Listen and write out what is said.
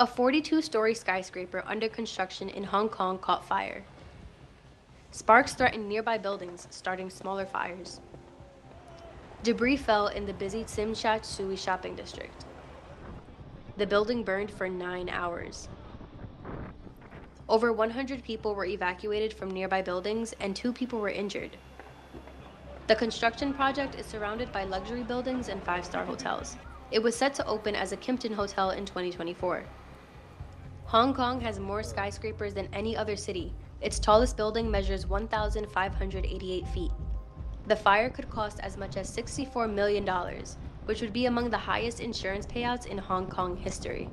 A 42 story skyscraper under construction in Hong Kong caught fire. Sparks threatened nearby buildings, starting smaller fires. Debris fell in the busy Tsim Sha Tsui shopping district. The building burned for nine hours. Over 100 people were evacuated from nearby buildings and two people were injured. The construction project is surrounded by luxury buildings and five star hotels. It was set to open as a Kimpton Hotel in 2024. Hong Kong has more skyscrapers than any other city. Its tallest building measures 1,588 feet. The fire could cost as much as $64 million, which would be among the highest insurance payouts in Hong Kong history.